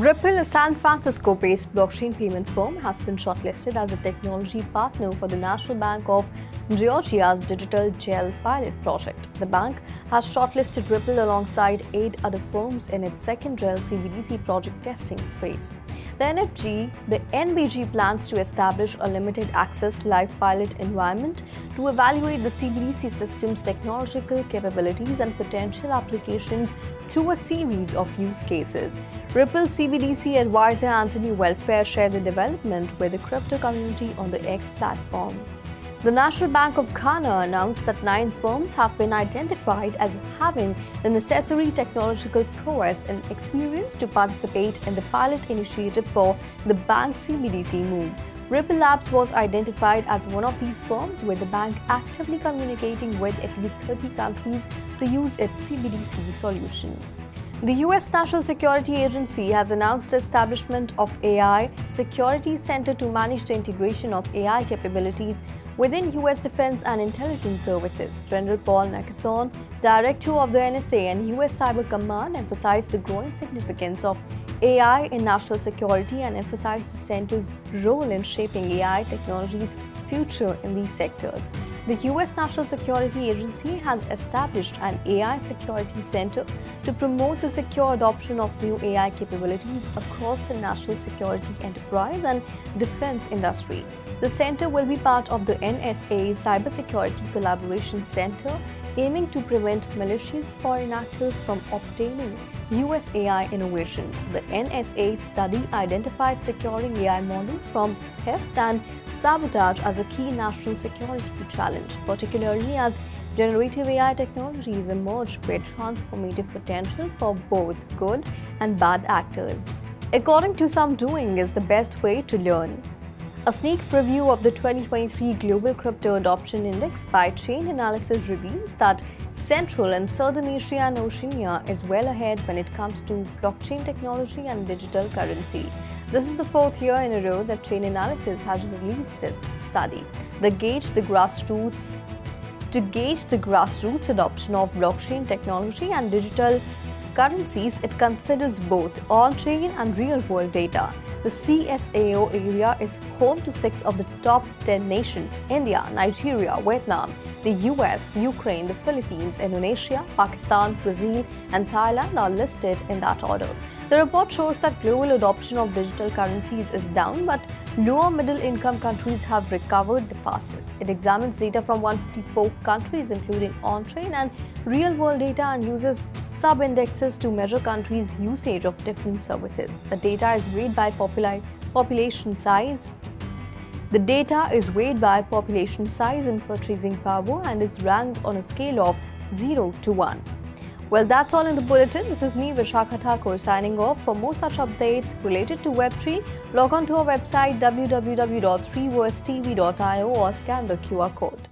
Ripple, a San Francisco based blockchain payment firm, has been shortlisted as a technology partner for the National Bank of Georgia's Digital Gel pilot project. The bank has shortlisted Ripple alongside eight other firms in its second Gel CBDC project testing phase. The NFG, the NBG plans to establish a limited access live pilot environment to evaluate the CBDC system's technological capabilities and potential applications through a series of use cases. Ripple CBDC advisor Anthony Welfare shared the development with the crypto community on the X platform. The National Bank of Ghana announced that nine firms have been identified as having the necessary technological prowess and experience to participate in the pilot initiative for the bank CBDC move. Ripple Labs was identified as one of these firms with the bank actively communicating with at least 30 countries to use its CBDC solution. The US National Security Agency has announced the establishment of AI Security Center to manage the integration of AI capabilities within U.S. Defense and Intelligence Services. General Paul Nakasone, Director of the NSA and U.S. Cyber Command, emphasized the growing significance of AI in national security and emphasized the center's role in shaping AI technology's future in these sectors. The U.S. National Security Agency has established an AI Security Center to promote the secure adoption of new AI capabilities across the national security enterprise and defense industry. The center will be part of the NSA Cybersecurity Collaboration Center, aiming to prevent malicious foreign actors from obtaining US AI innovations. The NSA study identified securing AI models from theft and sabotage as a key national security challenge, particularly as generative AI technologies emerge with transformative potential for both good and bad actors. According to some, doing is the best way to learn. A sneak preview of the 2023 Global Crypto Adoption Index by Chainalysis reveals that Central and Southern Asia and Oceania is well ahead when it comes to blockchain technology and digital currency. This is the fourth year in a row that Chainalysis has released this study. The gauge the grassroots to gauge the grassroots adoption of blockchain technology and digital currencies, it considers both on-chain and real-world data. The CSAO area is home to six of the top 10 nations India, Nigeria, Vietnam, the US, Ukraine, the Philippines, Indonesia, Pakistan, Brazil, and Thailand are listed in that order. The report shows that global adoption of digital currencies is down, but lower middle income countries have recovered the fastest. It examines data from 154 countries, including on chain and real world data, and uses sub indexes to measure countries' usage of different services. The data is weighed by population size. The data is weighed by population size and purchasing power and is ranked on a scale of 0 to 1. Well, that's all in the bulletin. This is me, Vishakha Thakur, signing off. For more such updates related to Web3, log on to our website www.3versetv.io or scan the QR code.